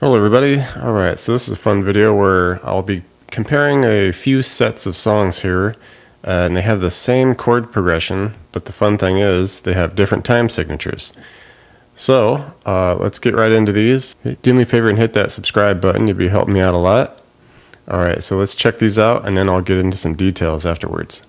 Hello everybody. Alright, so this is a fun video where I'll be comparing a few sets of songs here uh, and they have the same chord progression but the fun thing is they have different time signatures. So uh, let's get right into these. Do me a favor and hit that subscribe button, you'd be helping me out a lot. Alright, so let's check these out and then I'll get into some details afterwards.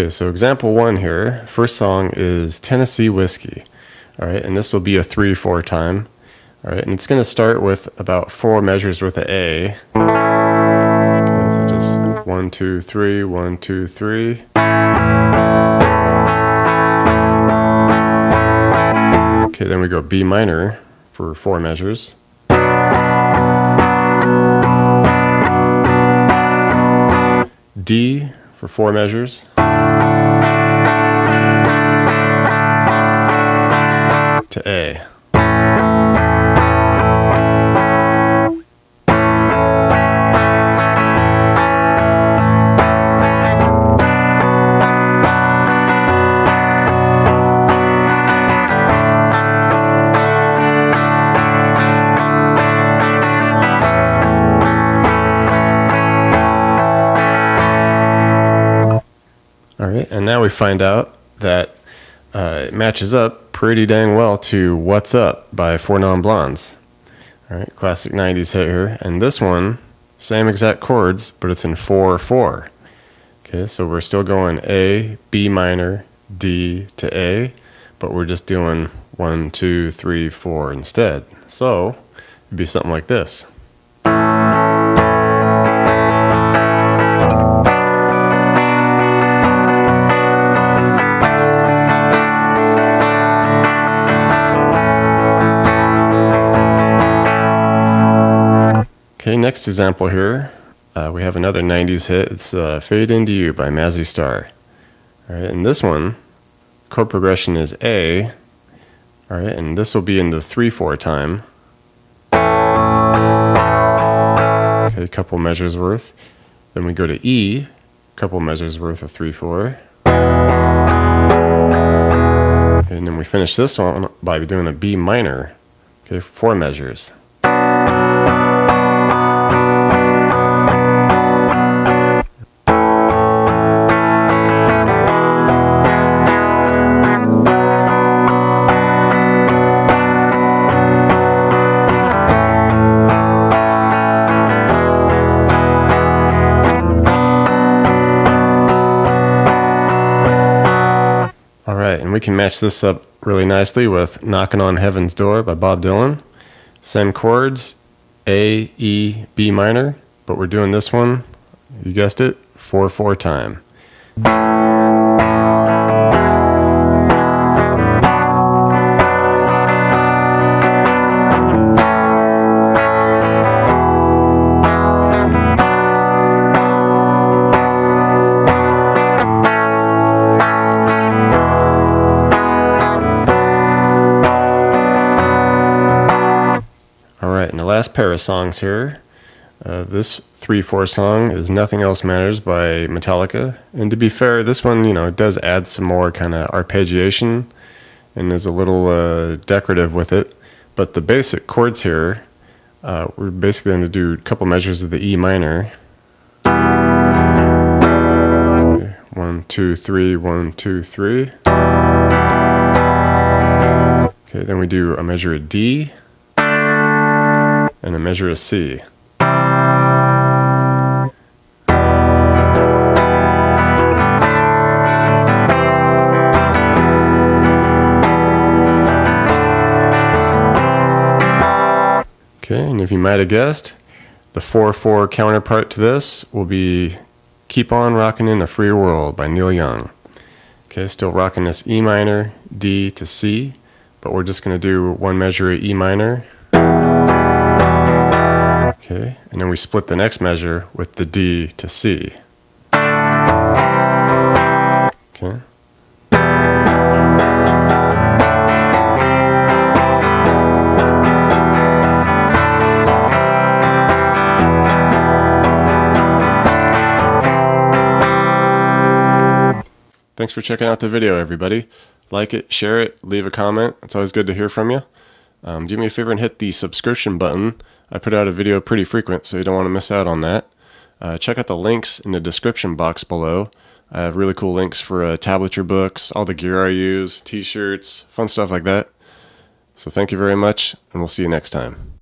Okay, so example one here, first song is Tennessee Whiskey. All right, and this will be a 3-4 time. All right, and it's going to start with about four measures with an A. Okay, so just one, two, three, one, two, three. Okay, then we go B minor for four measures. D for four measures. To A. All right, and now we find out that uh, it matches up pretty dang well to What's Up by Four Non Blondes. All right, classic 90s hit here. And this one, same exact chords, but it's in 4 4. Okay, so we're still going A, B minor, D to A, but we're just doing 1, 2, 3, 4 instead. So it'd be something like this. Next example here. Uh, we have another 90s hit. It's uh, Fade Into You by Mazzy Star. All right, and this one, chord progression is A. All right, and this will be in the 3 4 time. Okay, a couple measures worth. Then we go to E, a couple measures worth of 3 4. And then we finish this one by doing a B minor. Okay, four measures. And we can match this up really nicely with Knocking on Heaven's Door by Bob Dylan. Same chords, A, E, B minor, but we're doing this one, you guessed it, 4 4 time. Last pair of songs here. Uh, this 3 4 song is Nothing Else Matters by Metallica. And to be fair, this one, you know, it does add some more kind of arpeggiation and is a little uh, decorative with it. But the basic chords here, uh, we're basically going to do a couple measures of the E minor. One, two, three, one, two, three. Okay, then we do a measure of D and a measure of C. Okay, and if you might have guessed, the 4 4 counterpart to this will be Keep On Rockin' in a Free World by Neil Young. Okay, still rocking this E minor, D to C, but we're just going to do one measure of E minor. Okay, and then we split the next measure with the D to C. Okay. Thanks for checking out the video, everybody. Like it, share it, leave a comment. It's always good to hear from you. Um, do me a favor and hit the subscription button. I put out a video pretty frequent, so you don't want to miss out on that. Uh, check out the links in the description box below. I have really cool links for uh, tablature books, all the gear I use, t-shirts, fun stuff like that. So thank you very much, and we'll see you next time.